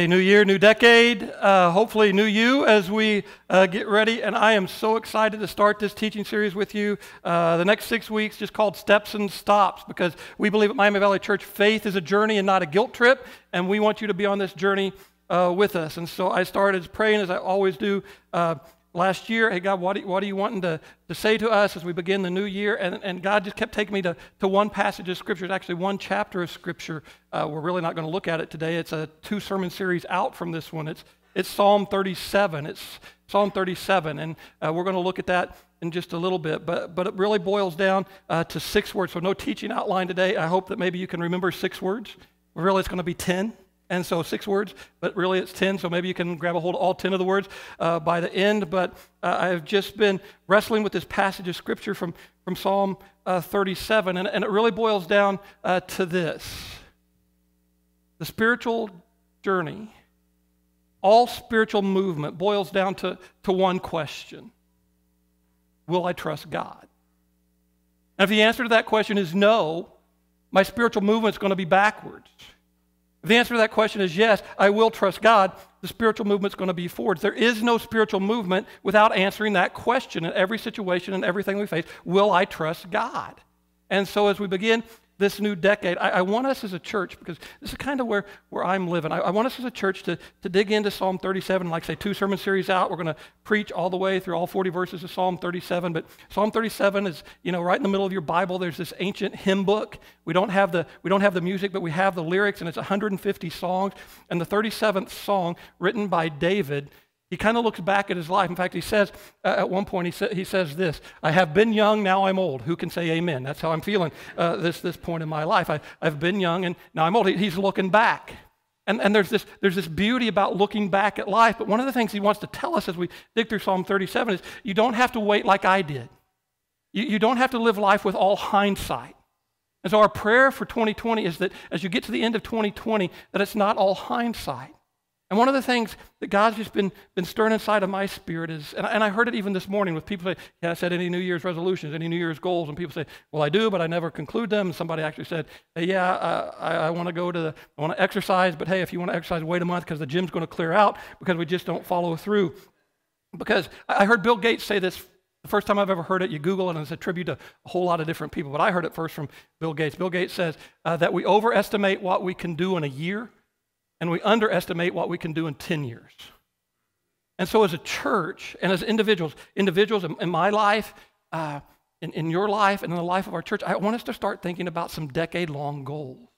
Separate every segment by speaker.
Speaker 1: Hey, new year, new decade. Uh, hopefully, new you as we uh, get ready. And I am so excited to start this teaching series with you. Uh, the next six weeks, just called Steps and Stops, because we believe at Miami Valley Church, faith is a journey and not a guilt trip. And we want you to be on this journey uh, with us. And so I started praying, as I always do uh, last year, hey, God, what, do, what are you wanting to, to say to us as we begin the new year? And, and God just kept taking me to, to one passage of Scripture. It's actually one chapter of Scripture. Uh, we're really not going to look at it today. It's a two sermon series out from this one. It's, it's Psalm 37. It's Psalm 37. And uh, we're going to look at that in just a little bit. But, but it really boils down uh, to six words. So no teaching outline today. I hope that maybe you can remember six words. Really, it's going to be 10. And so six words, but really it's 10, so maybe you can grab a hold of all 10 of the words uh, by the end. But uh, I've just been wrestling with this passage of scripture from, from Psalm uh, 37, and, and, it really boils down uh, to this the spiritual journey, all spiritual movement boils down to, to one question Will I trust God? And if the answer to that question is no, my spiritual movement is going to be backwards. The answer to that question is yes, I will trust God, the spiritual movement's going to be forged. There is no spiritual movement without answering that question in every situation and everything we face. Will I trust God? And so as we begin this new decade, I, I, want us as a church, because this is kind of where, where I'm living, I, I, want us as a church to, to dig into Psalm 37, like say two sermon series out. We're going to preach all the way through all 40 verses of Psalm 37. But Psalm 37 is, you know, right in the middle of your Bible, there's this ancient hymn book. We don't have the, we don't have the music, but we have the lyrics, and it's 150 songs. And the 37th song, written by David, he kind of looks back at his life. In fact, he says uh, at one point, he, sa- he says this I have been young, now I'm old. Who can say amen? That's how I'm feeling uh, this, this point in my life. I, I've been young and now I'm old. He, he's looking back. And, and there's, this, there's this beauty about looking back at life. But one of the things he wants to tell us as we dig through Psalm 37 is you don't have to wait like I did. You, you don't have to live life with all hindsight. And so our prayer for 2020 is that as you get to the end of 2020, that it's not all hindsight and one of the things that God's just been, been stirring inside of my spirit is, and I, and I heard it even this morning with people say, Yeah, I said any New Year's resolutions, any New Year's goals. And people say, Well, I do, but I never conclude them. And somebody actually said, hey, Yeah, uh, I, I want to go to, the, I want to exercise, but hey, if you want to exercise, wait a month because the gym's going to clear out because we just don't follow through. Because I heard Bill Gates say this the first time I've ever heard it, you Google it, and it's a tribute to a whole lot of different people. But I heard it first from Bill Gates. Bill Gates says uh, that we overestimate what we can do in a year and we underestimate what we can do in 10 years. And so, as a church and as individuals, individuals in, in my life, uh, in, in your life, and in the life of our church, I want us to start thinking about some decade long goals.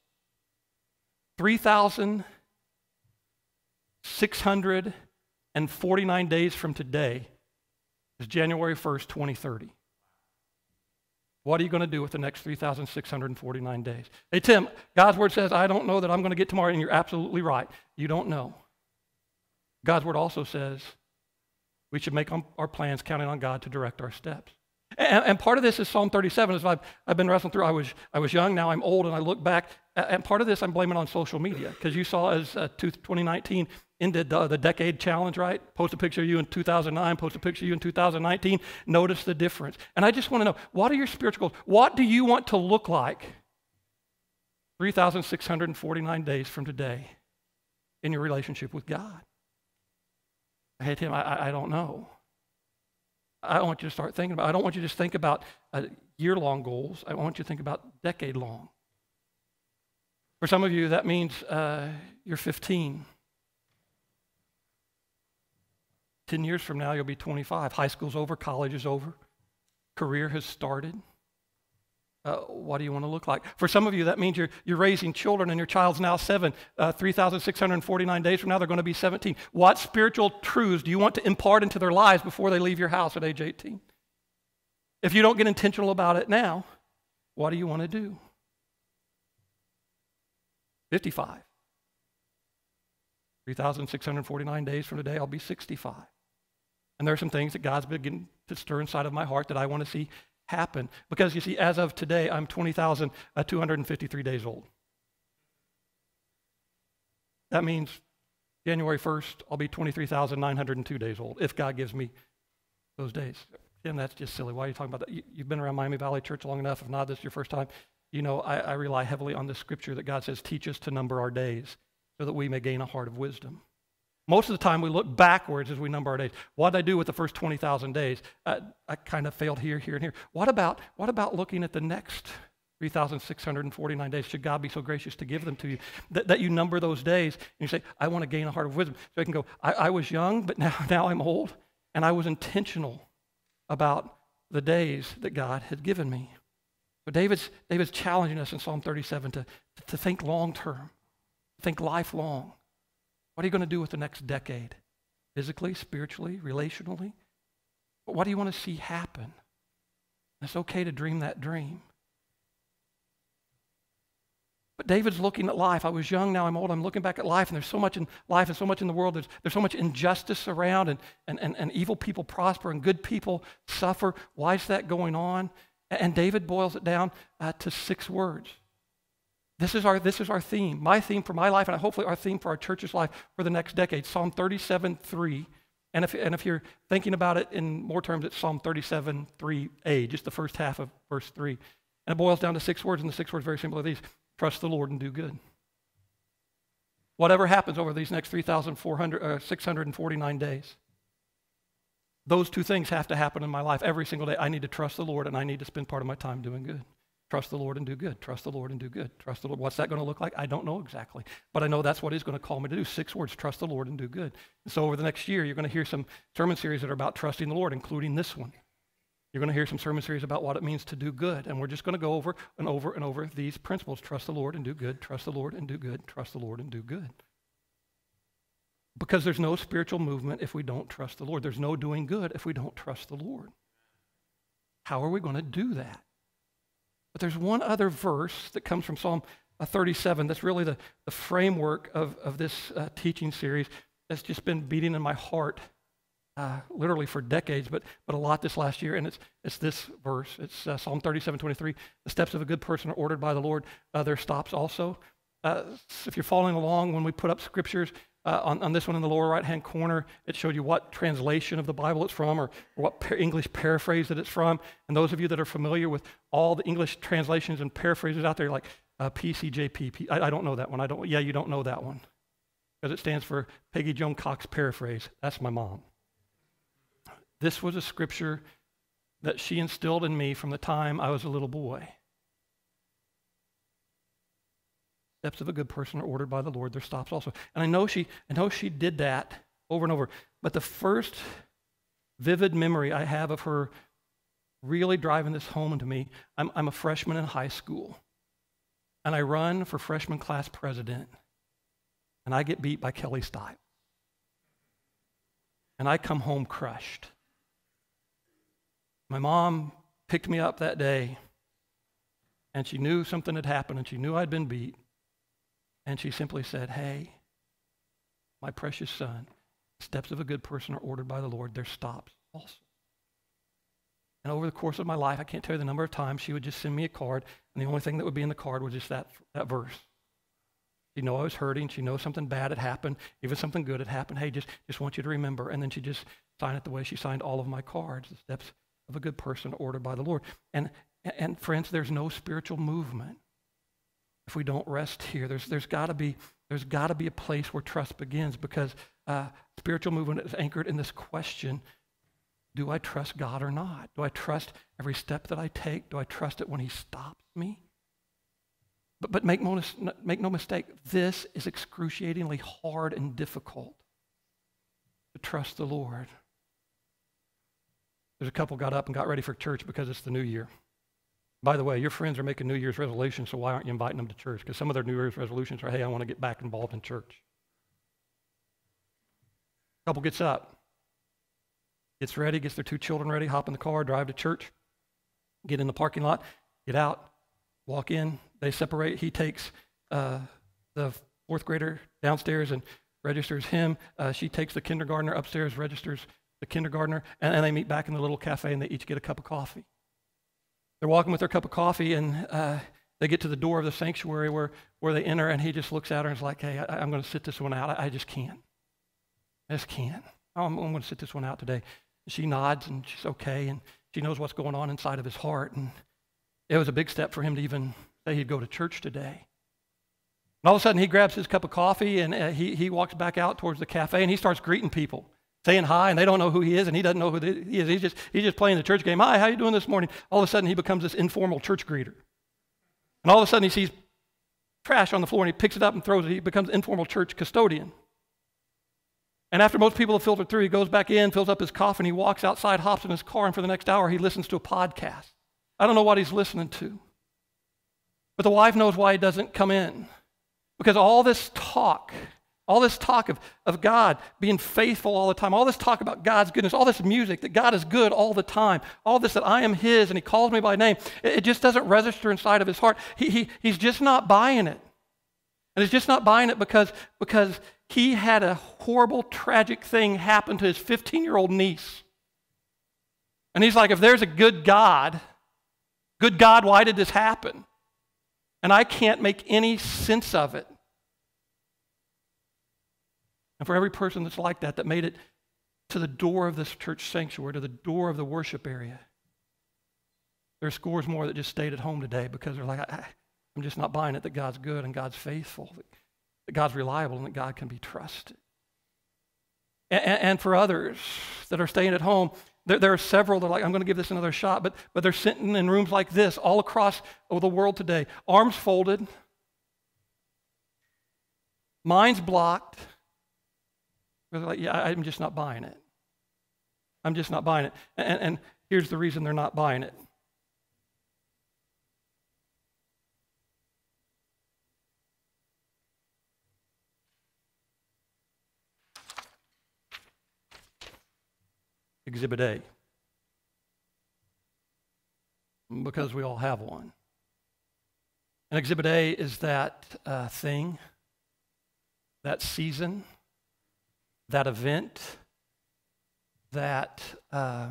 Speaker 1: 3,649 days from today is January 1st, 2030. What are you going to do with the next 3,649 days? Hey, Tim, God's word says, I don't know that I'm going to get tomorrow, and you're absolutely right. You don't know. God's word also says we should make our plans counting on God to direct our steps. And, and, part of this is Psalm 37. As I've, I've been wrestling through, I was, I was young, now I'm old, and I look back. And part of this I'm blaming on social media because you saw as uh, 2019 ended the, the decade challenge, right? Post a picture of you in 2009, post a picture of you in 2019. Notice the difference. And I just want to know what are your spiritual goals? What do you want to look like 3,649 days from today in your relationship with God? Hey, Tim, I, I don't know. I want you to start thinking about. I don't want you to just think about uh, year-long goals. I want you to think about decade-long. For some of you, that means uh, you're 15. 10 years from now, you'll be 25. High school's over, college is over, career has started. Uh, what do you want to look like? For some of you, that means you're, you're raising children and your child's now seven. Uh, 3,649 days from now, they're going to be 17. What spiritual truths do you want to impart into their lives before they leave your house at age 18? If you don't get intentional about it now, what do you want to do? 55. 3,649 days from today, I'll be 65. And there are some things that God's beginning to stir inside of my heart that I want to see happen. Because you see, as of today, I'm 20,253 uh, days old. That means January 1st, I'll be 23,902 days old if God gives me those days. Tim, that's just silly. Why are you talking about that? You, have been around Miami Valley Church long enough. If not, this is your first time. You know, I, I rely heavily on the scripture that God says, teach us to number our days so that we may gain a heart of wisdom. Most of the time, we look backwards as we number our days. What did I do with the first 20,000 days? Uh, I kind of failed here, here, and here. What about, what about looking at the next 3,649 days? Should God be so gracious to give them to you? That, that you number those days and you say, I want to gain a heart of wisdom. So I can go, I, I was young, but now, now I'm old, and I was intentional about the days that God had given me. But David's, David's challenging us in Psalm 37 to, to think long term, think lifelong. What are you going to do with the next decade? Physically, spiritually, relationally? But what do you want to see happen? It's okay to dream that dream. But David's looking at life. I was young, now I'm old. I'm looking back at life, and there's so much in life and so much in the world. There's, there's so much injustice around, and, and, and, and evil people prosper and good people suffer. Why is that going on? And David boils it down uh, to six words this is, our, this is our theme, my theme for my life, and hopefully our theme for our church's life for the next decade. Psalm 37 3. And if, and if you're thinking about it in more terms, it's Psalm 37 3a, just the first half of verse 3. And it boils down to six words, and the six words very simple are these trust the Lord and do good. Whatever happens over these next 3,649 uh, days, those two things have to happen in my life every single day. I need to trust the Lord, and I need to spend part of my time doing good. Trust the Lord and do good. Trust the Lord and do good. Trust the Lord. What's that going to look like? I don't know exactly. But I know that's what He's going to call me to do. Six words trust the Lord and do good. And so over the next year, you're going to hear some sermon series that are about trusting the Lord, including this one. You're going to hear some sermon series about what it means to do good. And we're just going to go over and over and over these principles trust the Lord and do good, trust the Lord and do good, trust the Lord and do good. Because there's no spiritual movement if we don't trust the Lord. There's no doing good if we don't trust the Lord. How are we going to do that? There's one other verse that comes from Psalm uh, 37 that's really the, the framework of, of this uh, teaching series that's just been beating in my heart uh, literally for decades, but, but a lot this last year. And it's, it's this verse. It's uh, Psalm 37, 23. The steps of a good person are ordered by the Lord. Uh, their stops also. Uh, if you're following along when we put up scriptures, uh, on, on, this one in the lower right hand corner, it showed you what translation of the Bible it's from or, or what par- English paraphrase that it's from. And those of you that are familiar with all the English translations and paraphrases out there, like uh, PCJP, P- I, I don't know that one. I don't, yeah, you don't know that one because it stands for Peggy Joan Cox Paraphrase. That's my mom. This was a scripture that she instilled in me from the time I was a little boy. Steps of a good person are ordered by the Lord, their stops also. And I know she, I know she did that over and over. But the first vivid memory I have of her really driving this home into me, I'm, I'm a freshman in high school. And I run for freshman class president. And I get beat by Kelly Stipe. And I come home crushed. My mom picked me up that day, and she knew something had happened, and she knew I'd been beat. And she simply said, Hey, my precious son, steps of a good person are ordered by the Lord, their stops also. And over the course of my life, I can't tell you the number of times she would just send me a card, and the only thing that would be in the card was just that, that verse. She knew I was hurting. She knows something bad had happened, even something good had happened. Hey, just, just want you to remember. And then she just signed it the way she signed all of my cards. The steps of a good person ordered by the Lord. And, and friends, there's no spiritual movement if we don't rest here. There's, there's got to be there's got to be a place where trust begins because uh, spiritual movement is anchored in this question do I trust God or not? Do I trust every step that I take? Do I trust it when He stops me? But, but make, no, make no mistake, this is excruciatingly hard and difficult to trust the Lord. There's a couple got up and got ready for church because it's the new year. By the way, your friends are making New Year's resolutions, so why aren't you inviting them to church? Because some of their New Year's resolutions are, hey, I want to get back involved in church. Couple gets up, gets ready, gets their two children ready, hop in the car, drive to church, get in the parking lot, get out, walk in. They separate. He takes uh, the fourth grader downstairs and registers him. Uh, she takes the kindergartner upstairs, registers the kindergartner, and, and they meet back in the little cafe and they each get a cup of coffee. They're walking with their cup of coffee, and uh, they get to the door of the sanctuary where, where they enter, and he just looks at her and is like, Hey, I, am going to sit this one out. I, I, just can't. I just can't. I'm, I'm going to sit this one out today. She nods, and she's okay, and she knows what's going on inside of his heart. And it was a big step for him to even say he'd go to church today. And all of a sudden, he grabs his cup of coffee and uh, he, he walks back out towards the cafe and he starts greeting people, saying hi, and they don't know who he is, and he doesn't know who he is. He's just, he's just playing the church game. Hi, how you doing this morning? All of a sudden, he becomes this informal church greeter. And all of a sudden, he sees trash on the floor and he picks it up and throws it. He becomes informal church custodian. And after most people have filtered through, he goes back in, fills up his coffee, and he walks outside, hops in his car, and for the next hour, he listens to a podcast. I don't know what he's listening to. But the wife knows why he doesn't come in. Because all this talk, all this talk of, of God being faithful all the time, all this talk about God's goodness, all this music that God is good all the time, all this that I am His and He calls me by name, it, it just doesn't register inside of his heart. He, he, he's just not buying it. And he's just not buying it because, because he had a horrible, tragic thing happen to his 15 year old niece. And he's like, if there's a good God, good God, why did this happen? And I can't make any sense of it. And for every person that's like that, that made it to the door of this church sanctuary, to the door of the worship area, there are scores more that just stayed at home today because they're like, I, am just not buying it that God's good and God's faithful that God's reliable and that God can be trusted. And, and for others that are staying at home, there, there, are several that are like, I'm going to give this another shot, but, but they're sitting in rooms like this all across oh, the world today, arms folded, minds blocked. They're like, yeah, I'm just not buying it. I'm just not buying it. And, and here's the reason they're not buying it Exhibit A. Because we all have one. And Exhibit A is that uh, thing, that season, that event, that uh,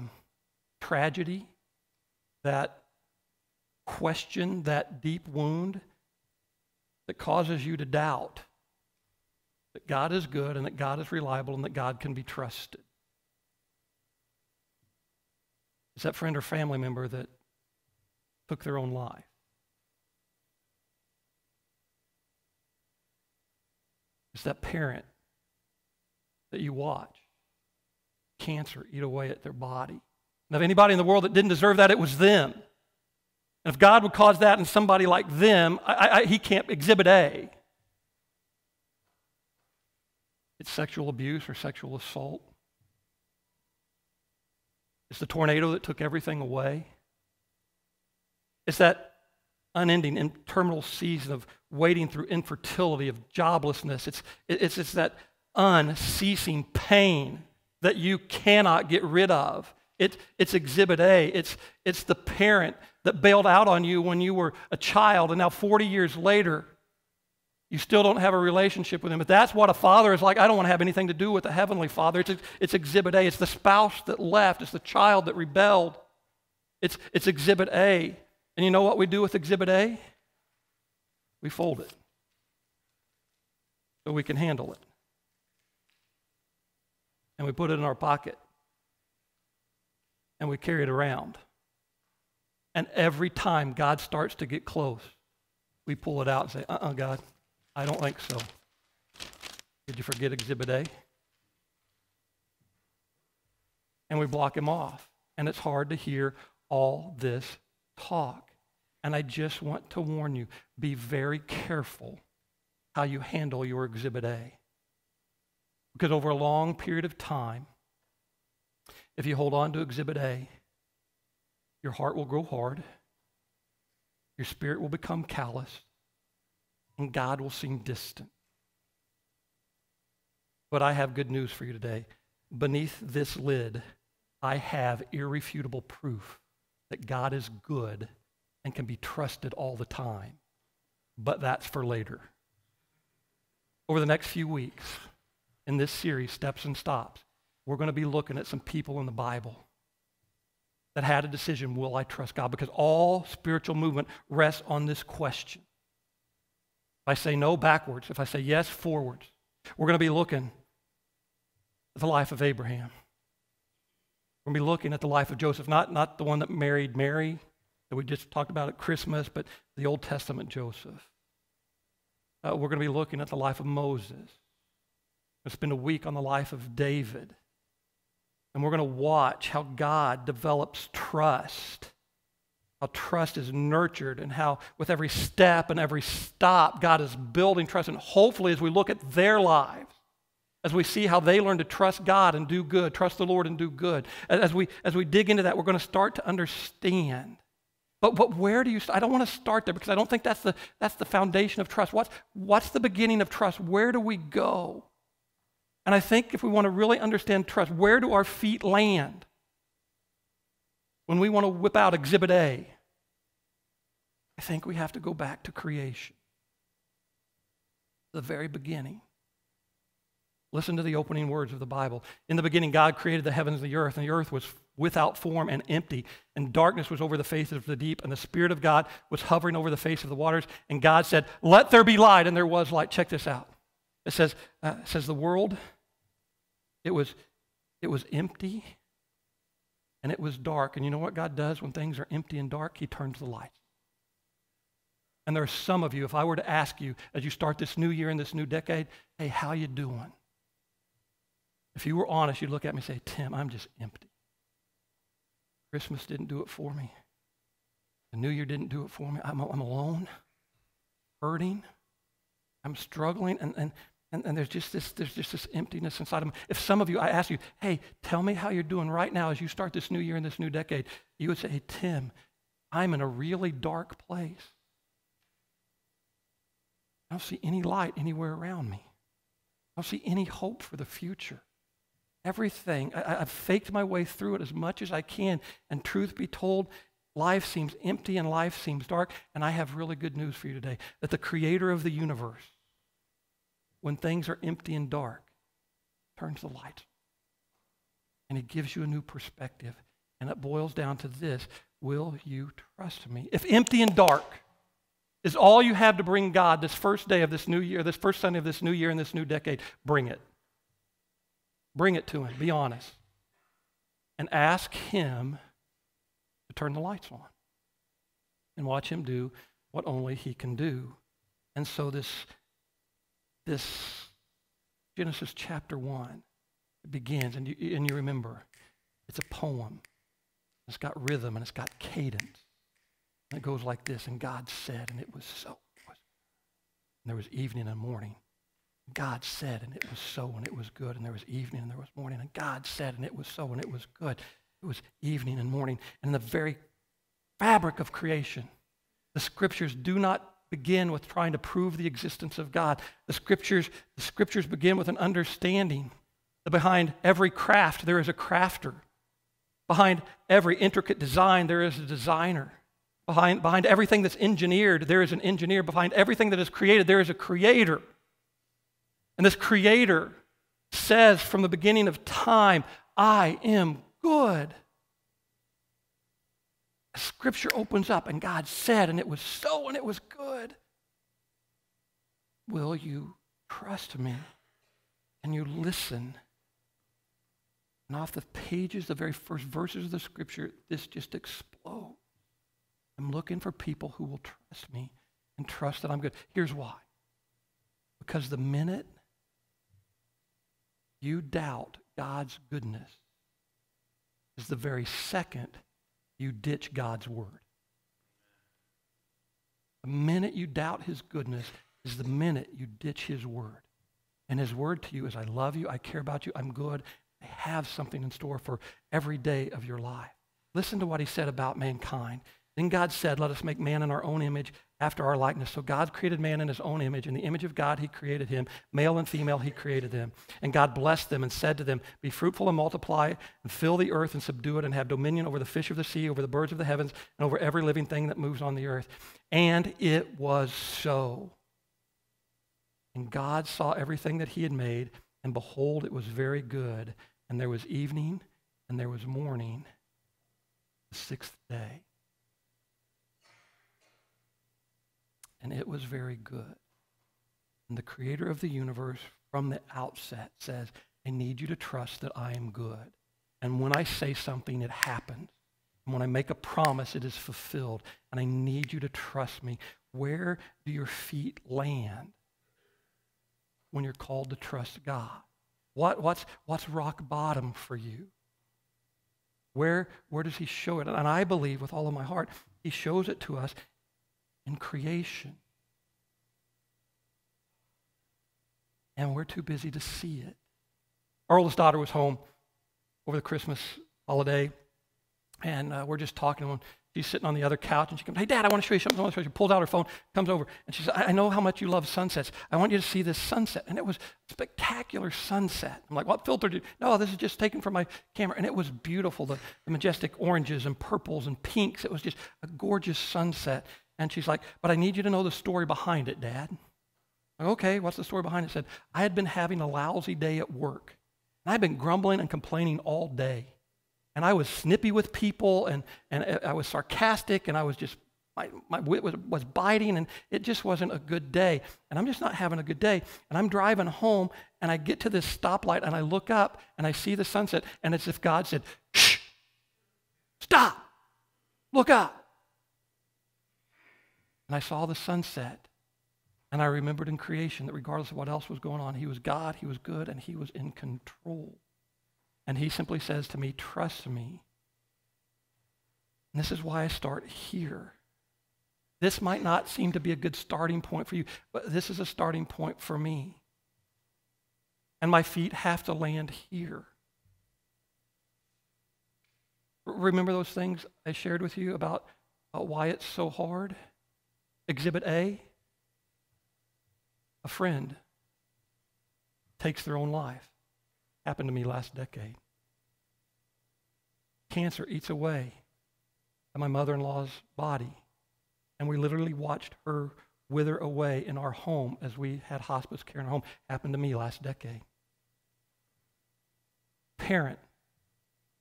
Speaker 1: tragedy, that question, that deep wound that causes you to doubt that God is good and that God is reliable and that God can be trusted. It's that friend or family member that took their own life. It's that parent that you watch cancer eat away at their body. And if anybody in the world that didn't deserve that, it was them. And if God would cause that in somebody like them, I, I, he can't exhibit A. It's sexual abuse or sexual assault. It's the tornado that took everything away. It's that unending interminable season of waiting through infertility, of joblessness. It's, it's, it's that unceasing pain that you cannot get rid of. It, it's exhibit A. It's, it's the parent that bailed out on you when you were a child, and now 40 years later, you still don't have a relationship with him. But that's what a father is like. I don't want to have anything to do with the heavenly father. It's, it's exhibit A. It's the spouse that left, it's the child that rebelled. It's, it's exhibit A. And you know what we do with exhibit A? We fold it so we can handle it. And we put it in our pocket and we carry it around. And every time God starts to get close, we pull it out and say, uh uh-uh, uh God, I don't think so. Did you forget Exhibit A? And we block him off. And it's hard to hear all this talk. And I just want to warn you be very careful how you handle your Exhibit A. Because over a long period of time, if you hold on to Exhibit A, your heart will grow hard, your spirit will become callous, and God will seem distant. But I have good news for you today. Beneath this lid, I have irrefutable proof that God is good and can be trusted all the time. But that's for later. Over the next few weeks in this series, Steps and Stops, we're going to be looking at some people in the Bible that had a decision will I trust God? Because all spiritual movement rests on this question if I say no, backwards. If I say yes, forwards. We're going to be looking at the life of Abraham. We're going to be looking at the life of Joseph, not, not the one that married Mary that we just talked about at Christmas, but the Old Testament Joseph. uh, we're going to be looking at the life of Moses. We'll spend a week on the life of David. And we're going to watch how God develops trust, how trust is nurtured, and how with every step and every stop, God is building trust. And hopefully, as we look at their lives, as we see how they learn to trust God and do good, trust the Lord and do good, as we, as we dig into that, we're going to start to understand. But, but where do you start? I don't want to start there because I don't think that's the, that's the foundation of trust. What's, what's the beginning of trust? Where do we go? And I think if we want to really understand trust, where do our feet land? When we want to whip out Exhibit A, I think we have to go back to creation, the very beginning. Listen to the opening words of the Bible. In the beginning, God created the heavens and the earth, and the earth was without form and empty, and darkness was over the face of the deep, and the Spirit of God was hovering over the face of the waters. And God said, Let there be light, and there was light. Check this out. It says, uh, it says the world, it was, it was empty and it was dark. And you know what God does when things are empty and dark? He turns the lights. And there are some of you, if I were to ask you as you start this new year and this new decade, hey, how you doing? If you were honest, you'd look at me and say, Tim, I'm just empty. Christmas didn't do it for me. The new year didn't do it for me. I'm, I'm alone, hurting, I'm struggling, and, and, and, and, there's, just this, there's just this emptiness inside of me. If some of you, I ask you, hey, tell me how you're doing right now as you start this new year and this new decade, you would say, hey, Tim, I'm in a really dark place. I don't see any light anywhere around me. I don't see any hope for the future. Everything, I, have faked my way through it as much as I can. And truth be told, life seems empty and life seems dark. And I have really good news for you today that the creator of the universe, when things are empty and dark, turns the light. And it gives you a new perspective. And it boils down to this Will you trust me? If empty and dark is all you have to bring God this first day of this new year, this first Sunday of this new year and this new decade, bring it. Bring it to Him. Be honest. And ask Him to turn the lights on. And watch Him do what only He can do. And so this, this Genesis chapter 1 begins, and you, and you remember, it's a poem. It's got rhythm and it's got cadence. And it goes like this, and God said, and it was so. And there was evening and morning. God said, and it was so, and it was good, and there was evening, and there was morning, and God said, and it was so, and it was good. It was evening and morning. And the very fabric of creation, the scriptures do not begin with trying to prove the existence of God. The scriptures, the scriptures begin with an understanding that behind every craft there is a crafter. Behind every intricate design there is a designer. Behind, behind everything that's engineered, there is an engineer. Behind everything that is created, there is a creator. And this creator says from the beginning of time, I am good. Scripture opens up, and God said, and it was so, and it was good. Will you trust me? And you listen? And off the pages, the very first verses of the Scripture, this just explodes. I'm looking for people who will trust me and trust that I'm good. Here's why. Because the minute you doubt God's goodness is the very second you ditch God's word. The minute you doubt his goodness is the minute you ditch his word. And his word to you is, I love you, I care about you, I'm good, I have something in store for every day of your life. Listen to what he said about mankind. Then God said, Let us make man in our own image, after our likeness. So God created man in his own image. In the image of God, he created him. Male and female, he created them. And God blessed them and said to them, Be fruitful and multiply, and fill the earth and subdue it, and have dominion over the fish of the sea, over the birds of the heavens, and over every living thing that moves on the earth. And it was so. And God saw everything that he had made, and behold, it was very good. And there was evening, and there was morning, the sixth day. And it was very good. And the creator of the universe from the outset says, I need you to trust that I am good. And when I say something, it happens. And when I make a promise, it is fulfilled. And I need you to trust me. Where do your feet land? when you're called to trust God? What, what's, what's rock bottom for you? Where, where does he show it? And I believe with all of my heart, he shows it to us in creation. And we're too busy to see it. Our oldest daughter was home over the Christmas holiday, and uh, we're just talking. She's sitting on the other couch and she comes, Hey, Dad, I want to show you something. I want to show you. She pulls out her phone, comes over, and she says, I know how much you love sunsets. I want you to see this sunset. And it was a spectacular sunset. I'm like, What filter did you? No, this is just taken from my camera. And it was beautiful the, the majestic oranges and purples and pinks. It was just a gorgeous sunset. And she's like, But I need you to know the story behind it, Dad. Like, okay, what's the story behind it? Said, I had been having a lousy day at work. And I'd been grumbling and complaining all day and I was snippy with people, and, and uh, I was sarcastic, and I was just, my, my wit was, was biting, and it just wasn't a good day. And I'm just not having a good day. And I'm driving home, and I get to this stoplight, and I look up, and I see the sunset, and it's as if God said, shh, stop, look up. And I saw the sunset. And I remembered in creation that regardless of what else was going on, He was God, He was good, and He was in control. And he simply says to me, Trust me. And this is why I start here. This might not seem to be a good starting point for you, but this is a starting point for me. And my feet have to land here. Remember those things I shared with you about, about why it's so hard? Exhibit A a friend takes their own life. Happened to me last decade. Cancer eats away at my mother in law's body. And we literally watched her wither away in our home as we had hospice care in our home. Happened to me last decade. Parent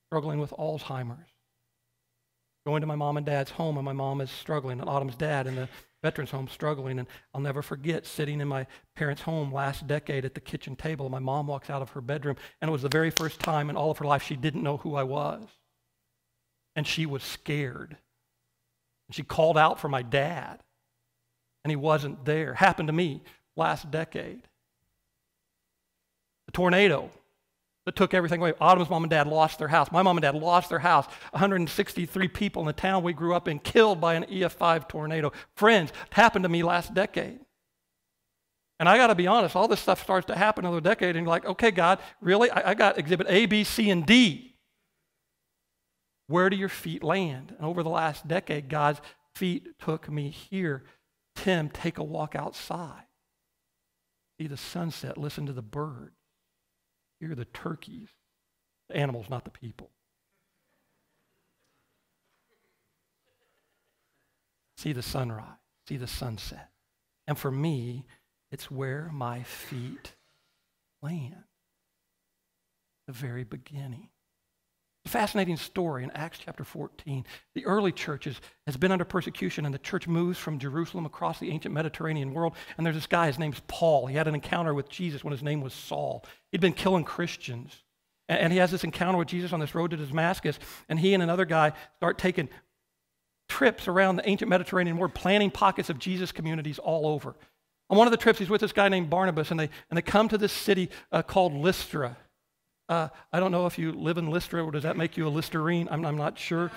Speaker 1: struggling with Alzheimer's. Going to my mom and dad's home, and my mom is struggling, and Autumn's dad in the veterans home struggling. And I'll never forget sitting in my parents' home last decade at the kitchen table. My mom walks out of her bedroom, and it was the very first time in all of her life she didn't know who I was. And she was scared. And she called out for my dad, and he wasn't there. Happened to me last decade. The tornado that took everything away. Autumn's mom and dad lost their house. My mom and dad lost their house. 163 people in the town we grew up in killed by an EF5 tornado. Friends, it happened to me last decade. And I got to be honest, all this stuff starts to happen another decade, and you're like, okay, God, really? I, I got exhibit A, B, C, and D. Where do your feet land? And over the last decade, God's feet took me here. Tim, take a walk outside. See the sunset, listen to the birds. Hear the turkeys, the animals, not the people. See the sunrise, see the sunset. And for me, it's where my feet land. The very beginning. Fascinating story in Acts chapter 14. The early churches has been under persecution, and the church moves from Jerusalem across the ancient Mediterranean world. And there's this guy, his name's Paul. He had an encounter with Jesus when his name was Saul. He'd been killing Christians. And he has this encounter with Jesus on this road to Damascus, and he and another guy start taking trips around the ancient Mediterranean world, planning pockets of Jesus communities all over. On one of the trips, he's with this guy named Barnabas, and they, and they come to this city uh, called Lystra. Uh, I don't know if you live in Lystra, or does that make you a Listerine? I'm, I'm not sure.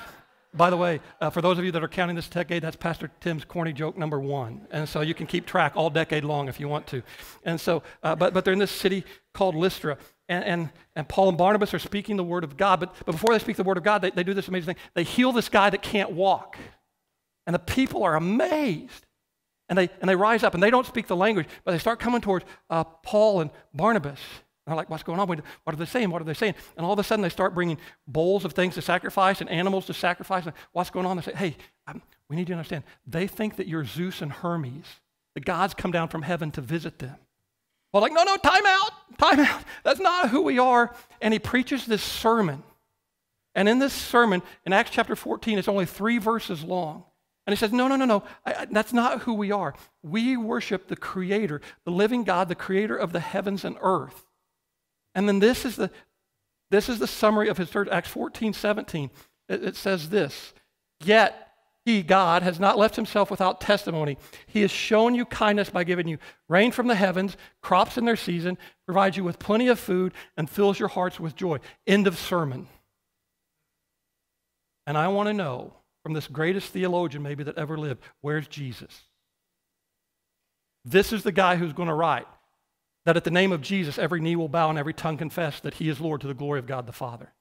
Speaker 1: By the way, uh, for those of you that are counting this decade, that's Pastor Tim's corny joke number one. And so you can keep track all decade long if you want to. And so, uh, but, but they're in this city called Lystra. And, and, and Paul and Barnabas are speaking the word of God. But, but before they speak the word of God, they, they do this amazing thing. They heal this guy that can't walk. And the people are amazed. And they, and they rise up and they don't speak the language, but they start coming towards uh, Paul and Barnabas. They're like, what's going on? What are they saying? What are they saying? And all of a sudden, they start bringing bowls of things to sacrifice and animals to sacrifice. And what's going on? They say, hey, um, we need you to understand. They think that you're Zeus and Hermes. The gods come down from heaven to visit them. Well, like, no, no, time out, time out. That's not who we are. And he preaches this sermon. And in this sermon, in Acts chapter 14, it's only three verses long. And he says, No, no, no, no. I, I, that's not who we are. We worship the Creator, the living God, the Creator of the heavens and earth. And then this is the, this is the summary of his church, Acts 14, 17. It, it says this Yet he, God, has not left himself without testimony. He has shown you kindness by giving you rain from the heavens, crops in their season, provides you with plenty of food, and fills your hearts with joy. End of sermon. And I want to know from this greatest theologian, maybe, that ever lived, where's Jesus? This is the guy who's going to write that at the name of Jesus, every knee will bow and every tongue confess that he is Lord to the glory of God the Father.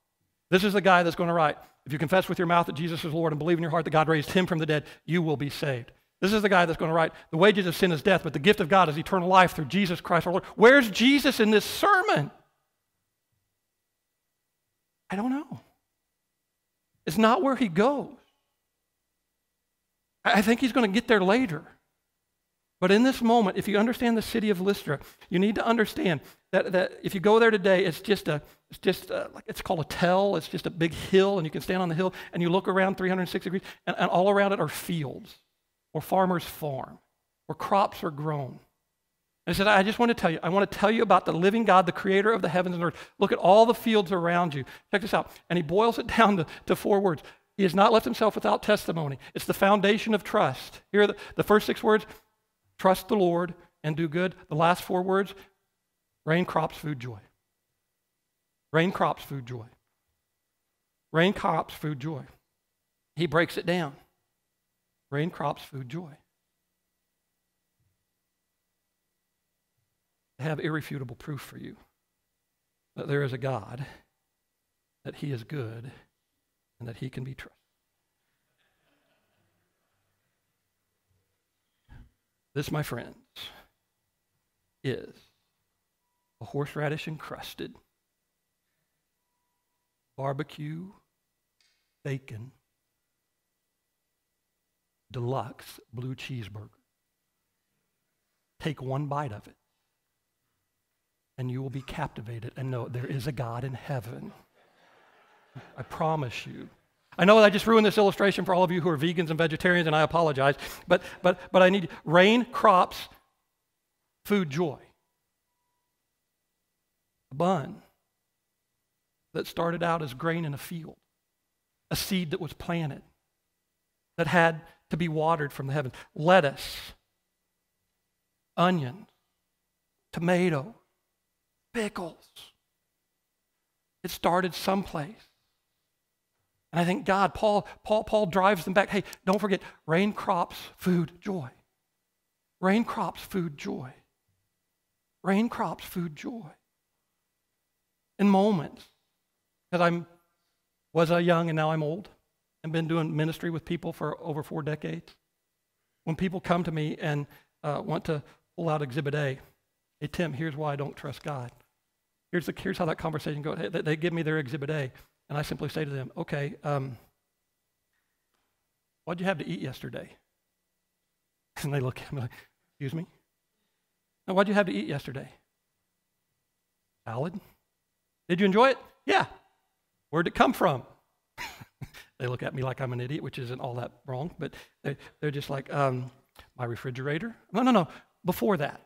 Speaker 1: This is the guy that's going to write if you confess with your mouth that Jesus is Lord and believe in your heart that God raised him from the dead, you will be saved. This is the guy that's going to write, the wages of sin is death, but the gift of God is eternal life through Jesus Christ our Lord. Where's Jesus in this sermon? I don't know. It's not where he goes. I think he's going to get there later. But in this moment, if you understand the city of Lystra, you need to understand that, that if you go there today, it's just a, it's just a, like it's called a tell. It's just a big hill, and you can stand on the hill and you look around 360 degrees, and, and all around it are fields or farmers' farm where crops are grown. And I said, I just want to tell you, I want to tell you about the living God, the creator of the heavens and earth. Look at all the fields around you. Check this out. And he boils it down to, to four words. He has not left himself without testimony. It's the foundation of trust. Here are the, the first six words trust the Lord and do good. The last four words rain, crops, food, joy. Rain, crops, food, joy. Rain, crops, food, joy. He breaks it down rain, crops, food, joy. I have irrefutable proof for you that there is a God, that He is good, and that He can be trusted. This, my friends, is a horseradish encrusted barbecue bacon deluxe blue cheeseburger. Take one bite of it, and you will be captivated and know there is a God in heaven. I promise you. I know I just ruined this illustration for all of you who are vegans and vegetarians, and I apologize, but, but, but I need rain, crops, food, joy. A bun that started out as grain in a field, a seed that was planted, that had to be watered from the heavens. Lettuce, onions, tomato, pickles. It started someplace. And I think God, Paul, Paul, Paul drives them back. Hey, don't forget, rain crops, food, joy. Rain crops, food, joy. Rain crops, food, joy. In moments, because I'm was I young and now I'm old, and been doing ministry with people for over four decades. When people come to me and uh, want to pull out Exhibit A, hey Tim, here's why I don't trust God. Here's the here's how that conversation goes. They, they give me their Exhibit A, and I simply say to them, okay, um, what'd you have to eat yesterday? And they look at me like, excuse me? Now, what'd you have to eat yesterday? Salad. Did you enjoy it? Yeah. Where'd it come from? they look at me like I'm an idiot, which isn't all that wrong, but they, they're just like, um, my refrigerator? No, no, no. Before that.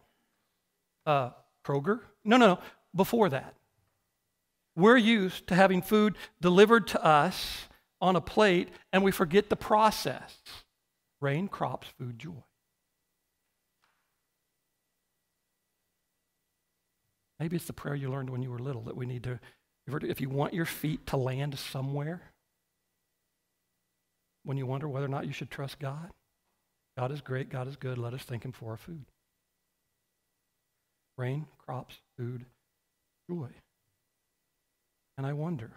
Speaker 1: Uh, Kroger? No, no, no. Before that. We're used to having food delivered to us on a plate, and we forget the process. Rain, crops, food, joy. Maybe it's the prayer you learned when you were little that we need to, if you want your feet to land somewhere, when you wonder whether or not you should trust God, God is great, God is good, let us thank Him for our food. Rain, crops, food, joy. And I wonder,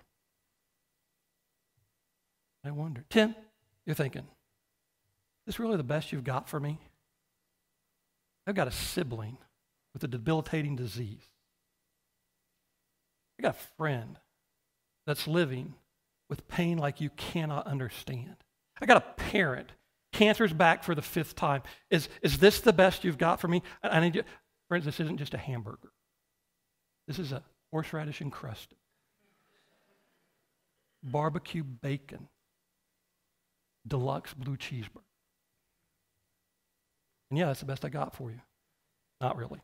Speaker 1: I wonder, Tim, you're thinking, is this really the best you've got for me? I've got a sibling with a debilitating disease. I got a friend that's living with pain like you cannot understand. I got a parent, cancer's back for the fifth time. Is, is this the best you've got for me? I, I need you, friends, this isn't just a hamburger. This is a horseradish encrusted barbecue bacon, deluxe blue cheeseburger. And yeah, that's the best I got for you. Not really.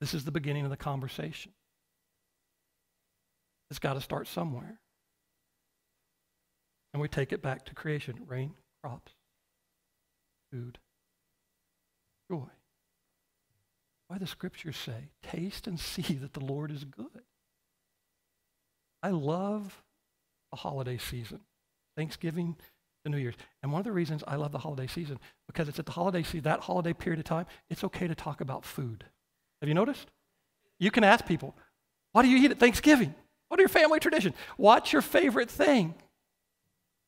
Speaker 1: This is the beginning of the conversation. It's got to start somewhere. and we take it back to creation rain, crops, food, joy. Why the scriptures say, taste and see that the Lord is good. I love the holiday season, Thanksgiving to New Year's. And one of the reasons I love the holiday season, because it's at the holiday season, that holiday period of time, it's okay to talk about food. Have you noticed? You can ask people, what do you eat at Thanksgiving? What are your family traditions? What's your favorite thing?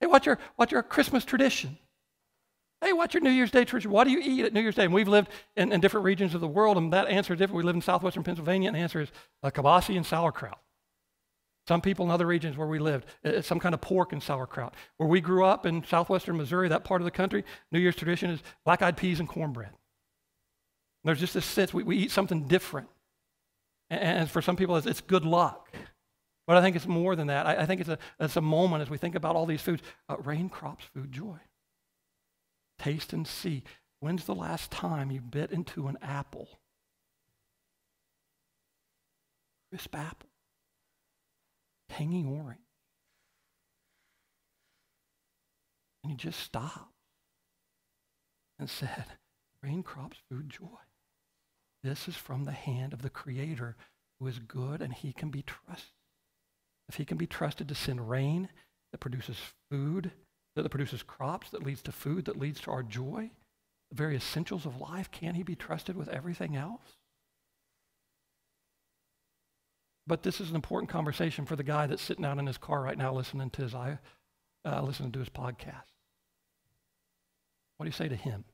Speaker 1: Hey, what's your, what's your Christmas tradition? Hey, what's your New Year's Day tradition? What do you eat at New Year's Day? And we've lived in, in different regions of the world, and that answer is different. We live in southwestern Pennsylvania, and the answer is uh, kielbasi and sauerkraut. Some people in other regions where we lived, it's some kind of pork and sauerkraut. Where we grew up in southwestern Missouri, that part of the country, New Year's tradition is black eyed peas and cornbread. There's just this sense we, we eat something different. And, and for some people, it's, it's, good luck. But I think it's more than that. I, I think it's a, it's a moment as we think about all these foods uh, rain, crops, food, joy. Taste and see. When's the last time you bit into an apple? Crisp apple tangy orange. And he just stopped and said, Rain crops, food, joy. This is from the hand of the Creator who is good and he can be trusted. If he can be trusted to send rain that produces food, that produces crops, that leads to food, that leads to our joy, the very essentials of life, can he be trusted with everything else? But this is an important conversation for the guy that's sitting out in his car right now listening to his, uh, listening to his podcast. What do you say to him?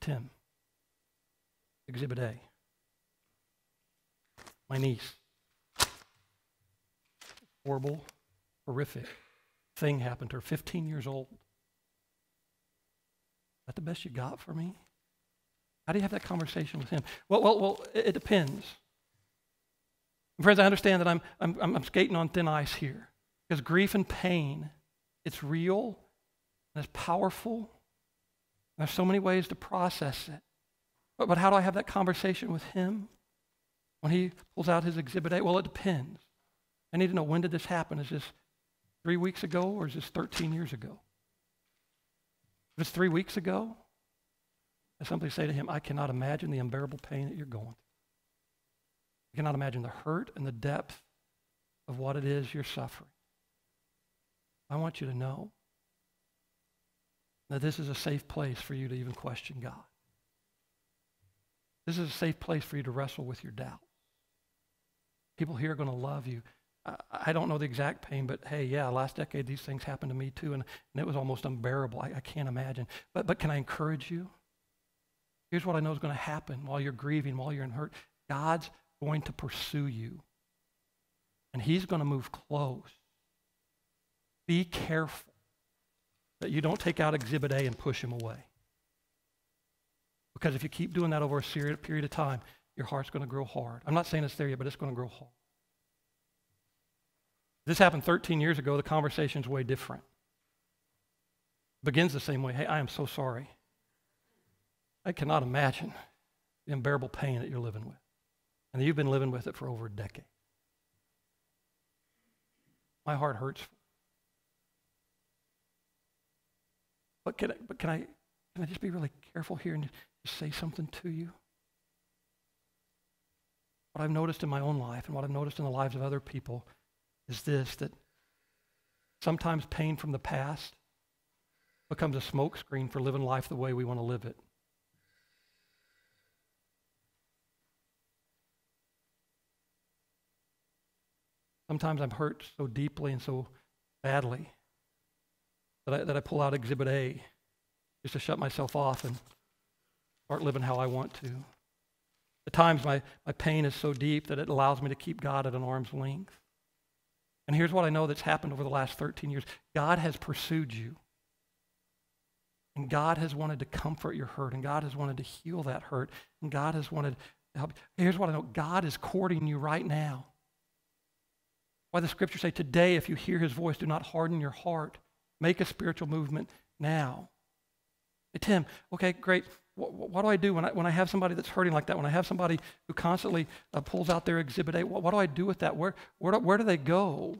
Speaker 1: Tim, Exhibit A. My niece. Horrible, horrific thing happened to her, 15 years old. Is that the best you got for me? How do you have that conversation with him? Well, well, well it, it depends. Friends, I understand that I'm, I'm, I'm skating on thin ice here because grief and pain, it's real and it's powerful. And there's so many ways to process it. But, but how do I have that conversation with him when he pulls out his exhibit A? Well, it depends. I need to know when did this happen? Is this three weeks ago or is this 13 years ago? If it's three weeks ago, I simply say to him, I cannot imagine the unbearable pain that you're going through. I cannot imagine the hurt and the depth of what it is you're suffering. I want you to know that this is a safe place for you to even question God. This is a safe place for you to wrestle with your doubts. People here are going to love you. I, don't know the exact pain, but hey, yeah, last decade these things happened to me too, and, and it was almost unbearable. I, I can't imagine. But, but can I encourage you? Here's what I know is going to happen while you're grieving, while you're in hurt. God's going to pursue you, and He's going to move close. Be careful that you don't take out Exhibit A and push Him away. Because if you keep doing that over a period of time, your heart's going to grow hard. I'm not saying it's there yet, but it's going to grow hard. This happened 13 years ago. The conversation's way different. Begins the same way. Hey, I am so sorry. I cannot imagine the unbearable pain that you're living with. And you've been living with it for over a decade. My heart hurts. But can I, but can I, can I just be really careful here and just say something to you? What I've noticed in my own life and what I've noticed in the lives of other people is this that sometimes pain from the past becomes a smokescreen for living life the way we want to live it. Sometimes I'm hurt so deeply and so badly that I, that I pull out Exhibit A just to shut myself off and start living how I want to. At times, my, my pain is so deep that it allows me to keep God at an arm's length. And here's what I know that's happened over the last 13 years God has pursued you. And God has wanted to comfort your hurt, and God has wanted to heal that hurt, and God has wanted to help. Here's what I know God is courting you right now. Why the scriptures say, Today, if you hear his voice, do not harden your heart. Make a spiritual movement now. Hey, Tim, okay, great. What, what, do I do when I, when I have somebody that's hurting like that? When I have somebody who constantly uh, pulls out their exhibit A, what, what, do I do with that? Where, where, do, where do they go?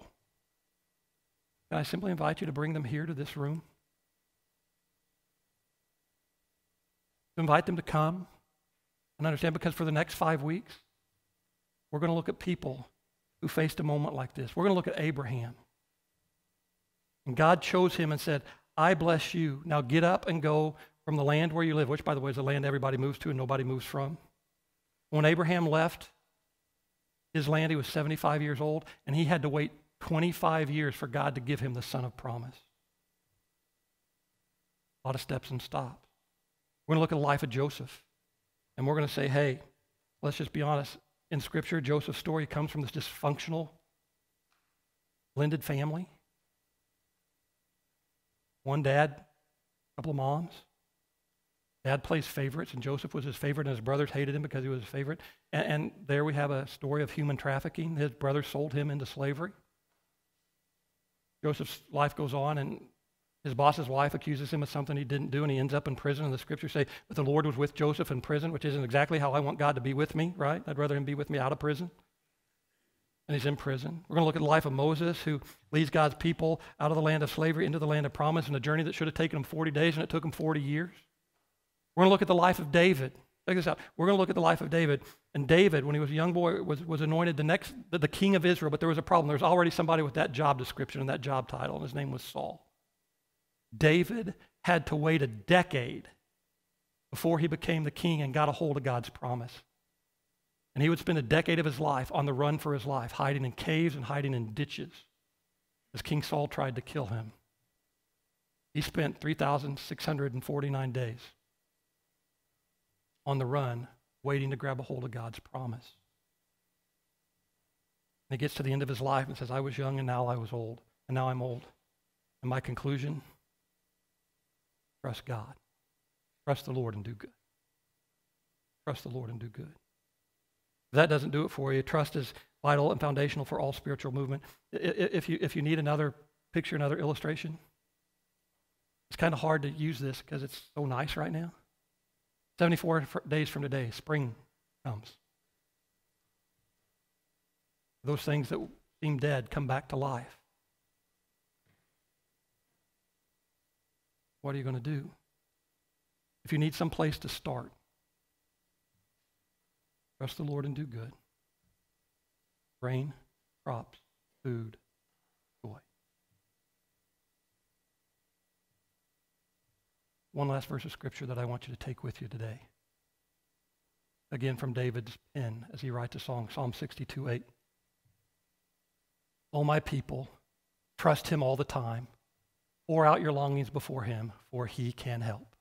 Speaker 1: can I simply invite you to bring them here to this room? To Invite them to come and understand because for the next five weeks, we're going to look at people who faced a moment like this. We're going to look at Abraham. And God chose him and said, I bless you. Now get up and go from the land where you live, which, by the way, is the land everybody moves to and nobody moves from. When Abraham left his land, he was 75 years old, and he had to wait 25 years for God to give him the son of promise. A lot of steps and stops. We're going to look at the life of Joseph, and we're going to say, hey, let's just be honest. In Scripture, Joseph's story comes from this dysfunctional, blended family. One dad, a couple of moms. Dad plays favorites, and Joseph was his favorite, and his brothers hated him because he was his favorite. And, and there we have a story of human trafficking. His brothers sold him into slavery. Joseph's life goes on, and his boss's wife accuses him of something he didn't do, and he ends up in prison. And the scriptures say, But the Lord was with Joseph in prison, which isn't exactly how I want God to be with me, right? I'd rather him be with me out of prison. And he's in prison. We're going to look at the life of Moses, who leads God's people out of the land of slavery into the land of promise in a journey that should have taken him 40 days, and it took him 40 years. We're going to look at the life of David. Check this out. We're going to look at the life of David. And David, when he was a young boy, was, was anointed the next, the, the king of Israel, but there was a problem. There was already somebody with that job description and that job title, and his name was Saul. David had to wait a decade before he became the king and got a hold of God's promise. And he would spend a decade of his life on the run for his life, hiding in caves and hiding in ditches as King Saul tried to kill him. He spent 3,649 days on the run, waiting to grab a hold of God's promise. And he gets to the end of his life and says, I was young and now I was old, and now I'm old. And my conclusion trust God. Trust the Lord and do good. Trust the Lord and do good. If that doesn't do it for you, trust is vital and foundational for all spiritual movement. If you, if you need another picture, another illustration, it's kind of hard to use this because it's so nice right now. 74 days from today, spring comes. Those things that seem dead come back to life. What are you going to do? If you need some place to start, trust the Lord and do good. Rain, crops, food, joy. One last verse of scripture that I want you to take with you today. Again from David's pen as he writes a song, Psalm 62 8. All my people, trust him all the time Pour out your longings before Him, for He can help.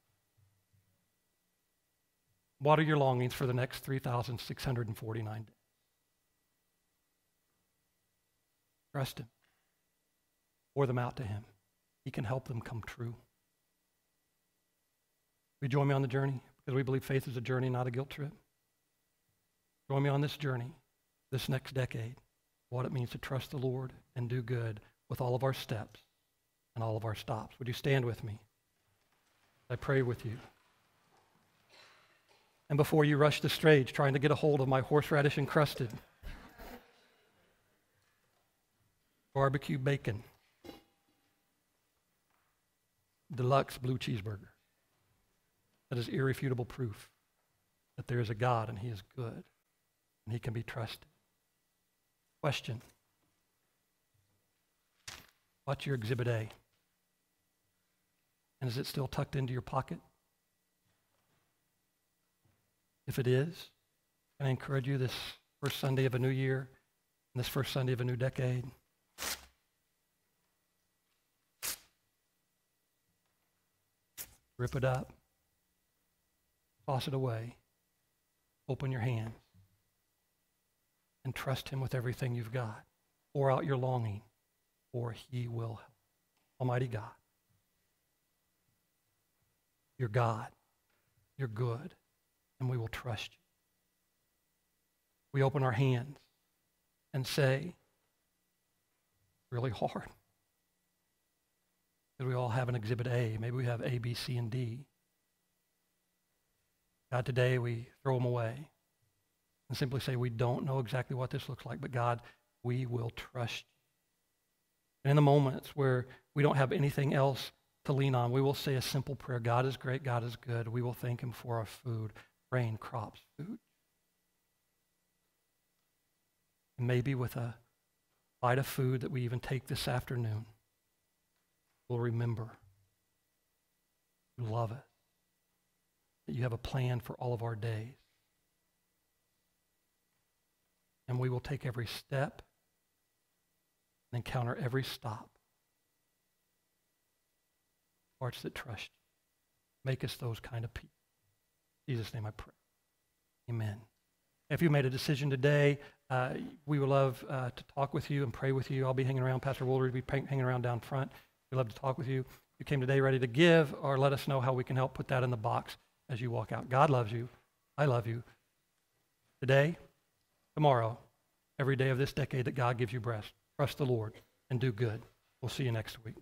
Speaker 1: What are your longings for the next 3,649 days? Trust Him. Pour them out to Him. He can help them come true. Will you join me on the journey? Because we believe faith is a journey, not a guilt trip. Join me on this journey, this next decade, what it means to trust the Lord and do good with all of our steps and all of our stops. Would you stand with me? I pray with you. And before you rush the stage trying to get a hold of my horseradish encrusted barbecue bacon, deluxe blue cheeseburger, that is irrefutable proof that there is a God and He is good and He can be trusted. Question What's your exhibit A? And is it still tucked into your pocket? If it is, I encourage you this first Sunday of a new year and this first Sunday of a new decade? Rip it up, toss it away, open your hands, and trust Him with everything you've got. Pour out your longing, for He will help. Almighty God. You're God. You're good. And we will trust you. We open our hands and say, really hard. That we all have an exhibit A. Maybe we have A, B, C, and D. God, today we throw them away and simply say, we don't know exactly what this looks like, but God, we will trust you. And in the moments where we don't have anything else to lean on, we will say a simple prayer God is great, God is good. We will thank Him for our food, rain, crops, food. And maybe with a bite of food that we even take this afternoon, we'll remember you love us, that you have a plan for all of our days. And we will take every step and encounter every stop. Hearts that trust you. Make us those kind of people. In Jesus' name I pray. Amen. If you made a decision today, uh, we would love uh, to talk with you and pray with you. I'll be hanging around. Pastor Woolard will be hanging around down front. We'd love to talk with you. If you came today ready to give, or let us know how we can help put that in the box as you walk out. God loves you. I love you. Today, tomorrow, every day of this decade that God gives you breath. Trust the Lord and do good. We'll see you next week.